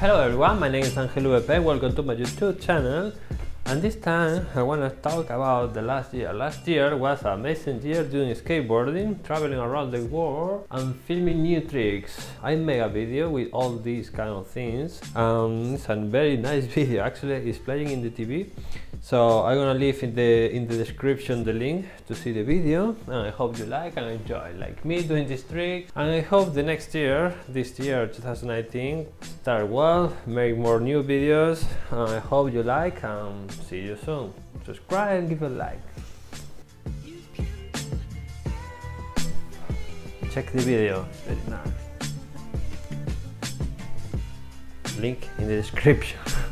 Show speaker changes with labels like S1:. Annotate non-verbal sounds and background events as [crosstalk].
S1: Hello everyone, my name is Angel VP, welcome to my YouTube channel and this time I want to talk about the last year. Last year was an amazing year doing skateboarding, traveling around the world and filming new tricks. I made a video with all these kind of things. Um, it's a very [laughs] nice video actually, it's playing in the TV. So I'm gonna leave in the in the description the link to see the video and I hope you like and enjoy like me doing this trick and I hope the next year, this year 2019 start well, make more new videos and I hope you like and see you soon. Subscribe and give a like. Check the video, it's very nice. Link in the description. [laughs]